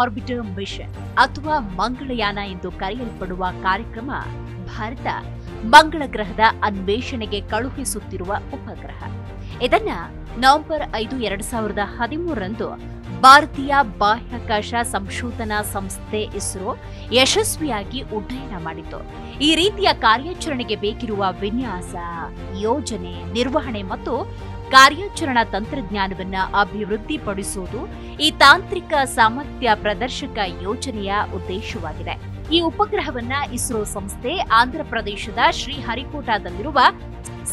Arbiter mission ಅಥವಾ ಮಂಗಳಯಾನ ಎಂದು ಕರೆಯಲ್ಪಡುವ ಕಾರ್ಯಕ್ರಮ ಭಾರತ ಮಂಗಳ ಗ್ರಹದ ಅನ್ವೇಷಣೆಗೆ ಕಳುಹಿಸುತ್ತಿರುವ ಉಪಗ್ರಹ. ಇದನ್ನ ನವೆಂಬರ್ ಐದು, ಎರಡ್ ಸಾವಿರದ ಹದಿಮೂರರಂದು ಭಾರತೀಯ ಬಾಹ್ಯಾಕಾಶ ಸಂಶೋಧನಾ ಸಂಸ್ಥೆ ಇಸ್ರೋ ಯಶಸ್ವಿಯಾಗಿ ಉಡ್ಡಯನ ಮಾಡಿತು ಈ ರೀತಿಯ ಕಾರ್ಯಾಚರಣೆಗೆ ಬೇಕಿರುವ ವಿನ್ಯಾಸ, ಯೋಜನೆ, ನಿರ್ವಹಣೆ ಮತ್ತು ಕಾರ್ಯಾಚರಣಾ ತಂತ್ರಜ್ಞಾನವನ್ನ ಅಭಿವೃದ್ಧಿಪಡಿಸುವುದು ಈ ತಾಂತ್ರಿಕ ಸಾಮರ್ಥ್ಯ ಪ್ರದರ್ಶಕ ಯೋಜನೆಯ ಉದ್ದೇಶವಾಗಿದೆ. ಈ ಉಪಗ್ರಹವನ್ನ ಇಸ್ರೋ ಸಂಸ್ಥೆ ಆಂಧ್ರಪ್ರದೇಶದ ಶ್ರೀಹರಿಕೋಟಾದಲ್ಲಿರುವ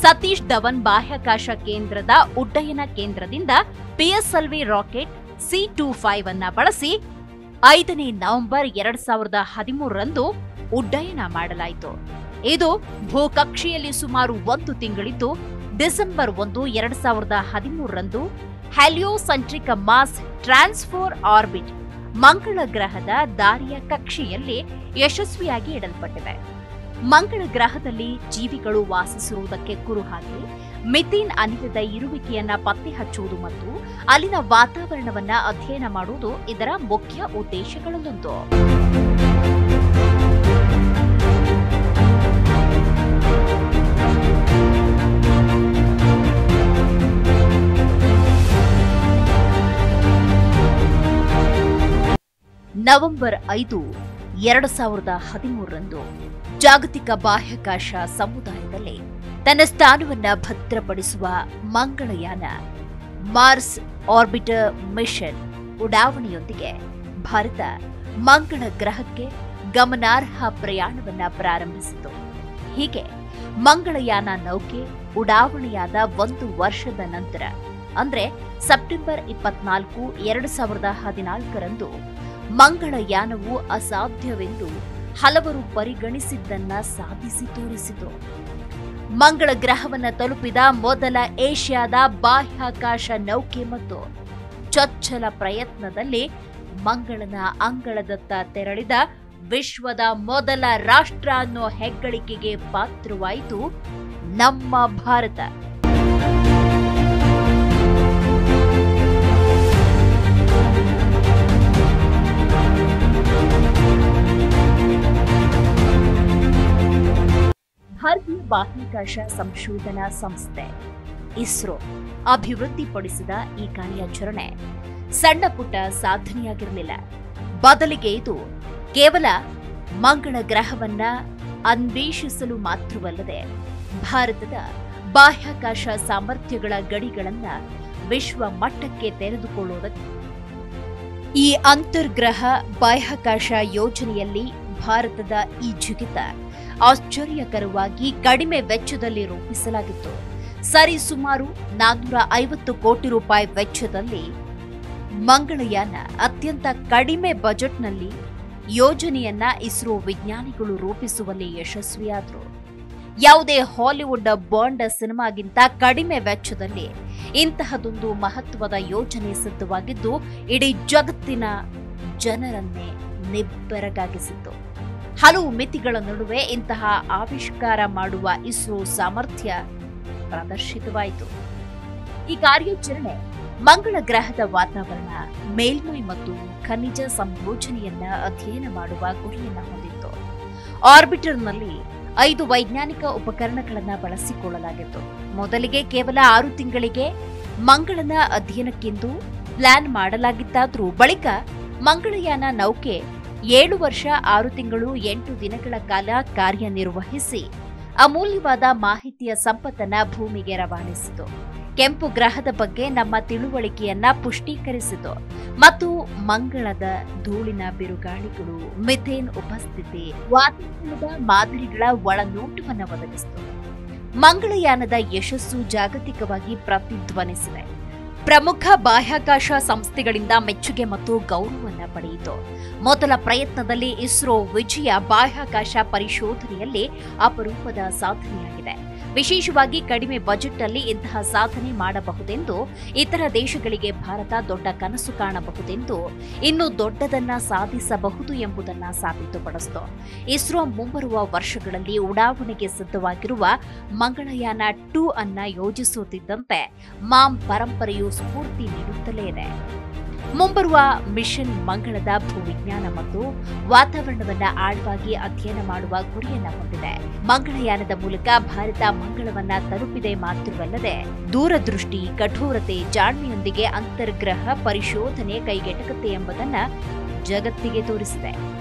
ಸತೀಶ್ ಧವನ್ ಬಾಹ್ಯಾಕಾಶ ಕೇಂದ್ರದ ಉಡ್ಡಯನ ಕೇಂದ್ರದಿಂದ PSLV rocket C two five ಅನ್ನ ಬಳಸಿ ಐದನೇ ನವೆಂಬರ್ ಎರಡ್ ಸಾವಿರದ ಹದಿಮೂರರಂದು ಉಡ್ಡಯನ ಮಾಡಲಾಯಿತು. ಇದು ಭೂಕಕ್ಷೆಯಲ್ಲಿ ಸುಮಾರು ಒಂದು ತಿಂಗಳಿದ್ದು ಡಿಸೆಂಬರ್ ಒಂದು, ಎರಡ್ ಸಾವಿರದ ಹದಿಮೂರರಂದು ಹ್ಯಾಲಿಯೋಸೆಂಟ್ರಿಕ್ ಮಾಸ್ ಟ್ರಾನ್ಸ್ಫೋರ್ ಆರ್ಬಿಟ್ ಮಂಗಳ ಗ್ರಹದ ದಾರಿಯ ಕಕ್ಷೆಯಲ್ಲಿ ಯಶಸ್ವಿಯಾಗಿ ಇಡಲ್ಪಟ್ಟಿದೆ ಮಂಗಳ ಗ್ರಹದಲ್ಲಿ ಜೀವಿಗಳು ವಾಸಿಸಿರುವುದಕ್ಕೆ ಕುರುಹಾಗಿ ಮಿಥೇನ್ ಅನಿಲದ ಇರುವಿಕೆಯನ್ನ ಪತ್ತೆ ಹಚ್ಚುವುದು ಮತ್ತು ಅಲ್ಲಿನ ವಾತಾವರಣವನ್ನ ಅಧ್ಯಯನ ಮಾಡುವುದು ಇದರ ಮುಖ್ಯ ಉದ್ದೇಶಗಳಲ್ಲೊಂದು. ನವೆಂಬರ್ ಐದು, ಎರಡು ಸಾವಿರದ ಹದಿಮೂರರಂದು ಜಾಗತಿಕ ಬಾಹ್ಯಾಕಾಶ ಸಮುದಾಯದಲ್ಲಿ ತನ್ನ ಸ್ಥಾನವನ್ನು ಭದ್ರಪಡಿಸುವ ಮಂಗಳಯಾನ ಮಾರ್ಸ್ ಆರ್ಬಿಟರ್ ಮಿಷನ್ ಉಡಾವಣೆಯೊಂದಿಗೆ ಭಾರತ ಮಂಗಳ ಗ್ರಹಕ್ಕೆ ಗಮನಾರ್ಹ ಪ್ರಯಾಣವನ್ನ ಪ್ರಾರಂಭಿಸಿತು. ಹೀಗೆ ಮಂಗಳಯಾನ ನೌಕೆ ಉಡಾವಣೆಯಾದ ಒಂದು ವರ್ಷದ ನಂತರ, ಅಂದರೆ ಸೆಪ್ಟೆಂಬರ್ ಇಪ್ಪತ್ನಾಲ್ಕು, ಎರಡು ಸಾವಿರದ ಹದಿನಾಲ್ಕರಂದು ಮಂಗಳಯಾನವು ಅಸಾಧ್ಯವೆಂದು ಹಲವರು ಪರಿಗಣಿಸಿದ್ದನ್ನ ಸಾಧಿಸಿ ತೋರಿಸಿತು. ಮಂಗಳ ಗ್ರಹವನ್ನು ತಲುಪಿದ ಮೊದಲ ಏಷ್ಯಾದ ಬಾಹ್ಯಾಕಾಶ ನೌಕೆ ಮತ್ತು ಚೊಚ್ಚಲ ಪ್ರಯತ್ನದಲ್ಲಿ ಮಂಗಳನ ಅಂಗಳದತ್ತ ತೆರಳಿದ ವಿಶ್ವದ ಮೊದಲ ರಾಷ್ಟ್ರ ಅನ್ನೋ ಹೆಗ್ಗಳಿಕೆಗೆ ಪಾತ್ರವಾಯಿತು ನಮ್ಮ ಭಾರತ. ಬಾಹ್ಯಾಕಾಶ ಸಂಶೋಧನಾ ಸಂಸ್ಥೆ, ಇಸ್ರೋ ಅಭಿವೃದ್ಧಿಪಡಿಸಿದ ಈ ಕಾರ್ಯಾಚರಣೆ ಸಣ್ಣ ಪುಟ್ಟ ಸಾಧನೆಯಾಗಿರಲಿಲ್ಲ. ಬದಲಿಗೆ ಇದು ಕೇವಲ ಮಂಗಳ ಗ್ರಹವನ್ನ ಅನ್ವೇಷಿಸಲು ಮಾತ್ರವಲ್ಲದೆ ಭಾರತದ ಬಾಹ್ಯಾಕಾಶ ಸಾಮರ್ಥ್ಯಗಳ ಗಡಿಗಳನ್ನ ವಿಶ್ವ ಮಟ್ಟಕ್ಕೆ ತೆರೆದುಕೊಳ್ಳುವುದಕ್ಕೆ ಈ ಅಂತರ್ಗ್ರಹ ಬಾಹ್ಯಾಕಾಶ ಯೋಜನೆಯಲ್ಲಿ ಭಾರತದ ಈ ಜಿಗಿತ ಆಶ್ಚರ್ಯಕರವಾಗಿ ಕಡಿಮೆ ವೆಚ್ಚದಲ್ಲಿ ರೂಪಿಸಲಾಗಿತ್ತು. ಸರಿ ಸುಮಾರು ನಾನ್ನೂರ ಐವತ್ತು ಕೋಟಿ ರೂಪಾಯಿ ವೆಚ್ಚದಲ್ಲಿ ಮಂಗಳಯಾನ ಅತ್ಯಂತ ಕಡಿಮೆ ಬಜೆಟ್ನಲ್ಲಿ ಯೋಜನೆಯನ್ನ ಇಸ್ರೋ ವಿಜ್ಞಾನಿಗಳು ರೂಪಿಸುವಲ್ಲಿ ಯಶಸ್ವಿಯಾದರು. ಯಾವುದೇ ಹಾಲಿವುಡ್ ಬಾಂಡ್ ಸಿನಿಮಾಗಿಂತ ಕಡಿಮೆ ವೆಚ್ಚದಲ್ಲಿ ಇಂತಹದೊಂದು ಮಹತ್ವದ ಯೋಜನೆ ಸಿದ್ಧವಾಗಿದ್ದು, ಇಡೀ ಜಗತ್ತಿನ ಜನರನ್ನೇ ನಿಬ್ಬೆರಗಾಗಿಸಿತ್ತು. ಹಲವು ಮಿತಿಗಳ ನಡುವೆ ಇಂತಹ ಆವಿಷ್ಕಾರ ಮಾಡುವ ಇಸ್ರೋ ಸಾಮರ್ಥ್ಯ ಪ್ರದರ್ಶಿತವಾಯಿತು. ಈ ಕಾರ್ಯಾಚರಣೆ ಮಂಗಳ ಗ್ರಹದ ವಾತಾವರಣ, ಮೇಲ್ಮೈ ಮತ್ತು ಖನಿಜ ಸಂಯೋಜನೆಯನ್ನ ಅಧ್ಯಯನ ಮಾಡುವ ಗುರಿಯನ್ನು ಹೊಂದಿತ್ತು. ಆರ್ಬಿಟರ್ನಲ್ಲಿ ಐದು ವೈಜ್ಞಾನಿಕ ಉಪಕರಣಗಳನ್ನು ಬಳಸಿಕೊಳ್ಳಲಾಗಿತ್ತು. ಮೊದಲಿಗೆ ಕೇವಲ ಆರು ತಿಂಗಳಿಗೆ ಮಂಗಳನ ಅಧ್ಯಯನಕ್ಕೆಂದು ಪ್ಲಾನ್ ಮಾಡಲಾಗಿತ್ತಾದರೂ ಬಳಿಕ ಮಂಗಳಯಾನ ನೌಕೆ ಏಳು ವರ್ಷ, ಆರು ತಿಂಗಳು, ಎಂಟು ದಿನಗಳ ಕಾಲ ಕಾರ್ಯನಿರ್ವಹಿಸಿ ಅಮೂಲ್ಯವಾದ ಮಾಹಿತಿಯ ಸಂಪತ್ತನ್ನ ಭೂಮಿಗೆ ರವಾನಿಸಿತು. ಕೆಂಪು ಗ್ರಹದ ಬಗ್ಗೆ ನಮ್ಮ ತಿಳುವಳಿಕೆಯನ್ನ ಪುಷ್ಟೀಕರಿಸಿತು. ಮತ್ತು ಮಂಗಳದ ಧೂಳಿನ ಬಿರುಗಾಳಿಗಳು, ಮಿಥೇನ್ ಉಪಸ್ಥಿತಿ, ವಾತಾವರಣದ ಮಾದರಿಗಳ ಒಳನೋಟವನ್ನು ಒದಗಿಸಿತು. ಮಂಗಳಯಾನದ ಯಶಸ್ಸು ಜಾಗತಿಕವಾಗಿ ಪ್ರತಿಧ್ವನಿಸಿದೆ. ಪ್ರಮುಖ ಬಾಹ್ಯಾಕಾಶ ಸಂಸ್ಥೆಗಳಿಂದ ಮೆಚ್ಚುಗೆ ಮತ್ತು ಗೌರವವನ್ನ ಪಡೆಯಿತು. ಮೊದಲ ಪ್ರಯತ್ನದಲ್ಲಿ ಇಸ್ರೋ ವಿಜಯ ಬಾಹ್ಯಾಕಾಶ ಪರಿಶೋಧನೆಯಲ್ಲಿ ಅಪರೂಪದ ಸಾಧನೆಯಾಗಿದೆ. ವಿಶೇಷವಾಗಿ ಕಡಿಮೆ ಬಜೆಟ್ ಅಲ್ಲಿ ಇಂತಹ ಸಾಧನೆ ಮಾಡಬಹುದೆಂದು, ಇತರ ದೇಶಗಳಿಗೆ ಭಾರತ ದೊಡ್ಡ ಕನಸು ಕಾಣಬಹುದೆಂದು, ಇನ್ನು ದೊಡ್ಡದನ್ನ ಸಾಧಿಸಬಹುದು ಎಂಬುದನ್ನ ಸಾಬೀತುಪಡಿಸಿತು. ಇಸ್ರೋ ಮುಂಬರುವ ವರ್ಷಗಳಲ್ಲಿ ಉಡಾವಣೆಗೆ ಸಿದ್ಧವಾಗಿರುವ ಮಂಗಳಯಾನ ಟೂ ಅನ್ನ ಯೋಜಿಸುತ್ತಿದ್ದಂತೆ, ಮಾಂ ಪರಂಪರೆಯು ಸ್ಫೂರ್ತಿ ನೀಡುತ್ತಲೇ ಇದೆ. ಮುಂಬರುವ ಮಿಷನ್ ಮಂಗಳದ ಭೂವಿಜ್ಞಾನ ಮತ್ತು ವಾತಾವರಣವನ್ನ ಆಳವಾಗಿ ಅಧ್ಯಯನ ಮಾಡುವ ಗುರಿಯನ್ನ ಹೊಂದಿದೆ. ಮಂಗಳಯಾನದ ಮೂಲಕ ಭಾರತ ಮಂಗಳವನ್ನ ತಲುಪಿದೆ ಮಾತ್ರವಲ್ಲದೆ, ದೂರದೃಷ್ಟಿ, ಕಠೋರತೆ, ಜಾಣ್ಮೆಯೊಂದಿಗೆ ಅಂತರ್ಗ್ರಹ ಪರಿಶೋಧನೆ ಕೈಗೆಟಕುತ್ತೆ ಎಂಬುದನ್ನ ಜಗತ್ತಿಗೆ ತೋರಿಸಿದೆ.